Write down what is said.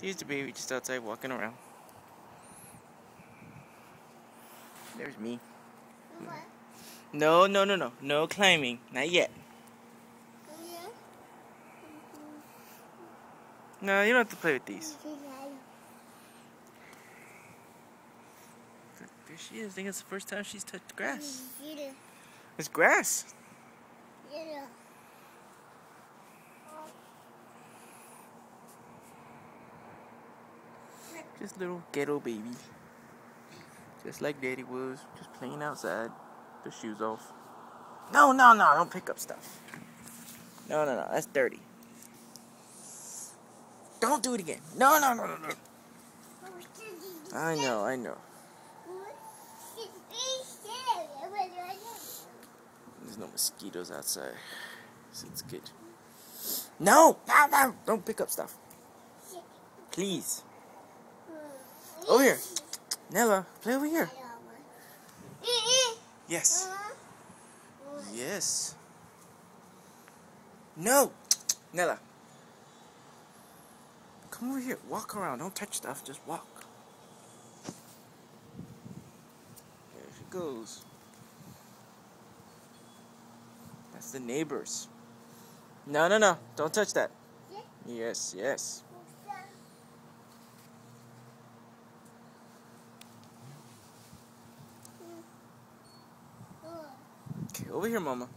Here's the baby just outside walking around. There's me. No, no, no, no. No climbing. Not yet. No, you don't have to play with these. There she is. I think it's the first time she's touched grass. It's grass. Just little ghetto baby. Just like daddy was. Just playing outside. The shoes off. No, no, no. Don't pick up stuff. No, no, no. That's dirty. Don't do it again. No, no, no, no, no. I know, I know. There's no mosquitoes outside. It's good. No! No, no! Don't pick up stuff. Please. Over here. Nella, play over here. Yes. Yes. No! Nella. Come over here. Walk around. Don't touch stuff. Just walk. There she goes. That's the neighbors. No, no, no. Don't touch that. Yes, yes. Over here, Mama.